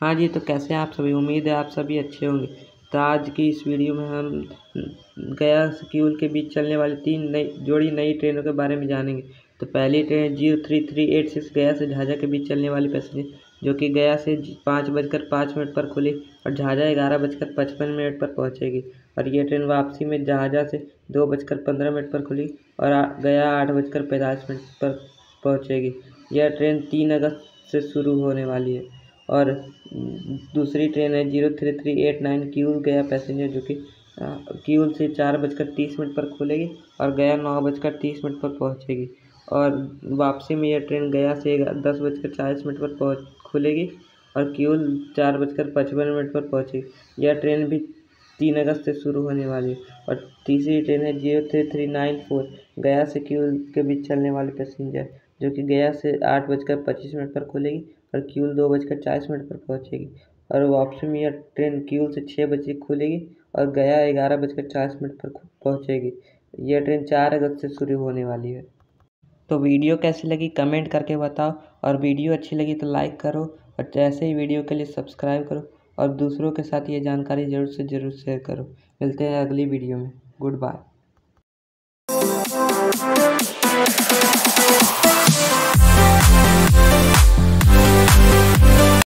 हाँ जी तो कैसे हैं आप सभी? उम्मीद है आप सभी अच्छे होंगे। तो आज की इस वीडियो में हम गया सिक्यूल के बीच चलने वाली तीन नई, जोड़ी नई ट्रेनों के बारे में जानेंगे। तो पहली train zero three three eight six Gaya से झाझा के बीच चलने वाली पैसेंजर, जो कि गया से पाँच बजकर पाँच मिनट पर खुली और झाझा ग्यारह बजकर पचपन मिनट पर पहुंचेगी। और ये ट्रेन वापसी में झाझा से दो बजकर पंद्रह मिनट पर खुली और गया आठ बजकर पैंतालीस मिनट पर पहुंचेगी। यह ट्रेन तीन अगस्त से शुरू होने वाली है। और दूसरी ट्रेन है zero three three eight nine Kiul Gaya passenger, जो कि क्यूल से चार बजकर तीस मिनट पर खुलेगी और गया नौ बजकर तीस मिनट पर पहुंचेगी। और वापसी में यह ट्रेन गया से दस बजकर चालीस मिनट पर पहुँच, खुलेगी और क्यूल चार बजकर पचपन मिनट पर पहुँचेगी। यह ट्रेन भी तीन अगस्त से शुरू होने वाली है और तीसरी ट्रेन है zero three three nine four, Gaya से क्यूल के बीच चलने वाले पैसेंजर। जो कि गया से आठ बजकर पच्चीस मिनट पर खुलेगी और क्यूल दो बजकर चालीस मिनट पर पहुंचेगी। और वापसी में यह ट्रेन क्यूल से छः बजे खुलेगी और गया ग्यारह बजकर चालीस मिनट पर पहुंचेगी। यह ट्रेन चार अगस्त से शुरू होने वाली है। तो वीडियो कैसी लगी कमेंट करके बताओ और वीडियो अच्छी लगी तो लाइक करो और जैसे ही वीडियो के लिए सब्सक्राइब करो और दूसरों के साथ ये जानकारी ज़रूर से ज़रूर शेयर करो। मिलते हैं अगली वीडियो में। Good bye.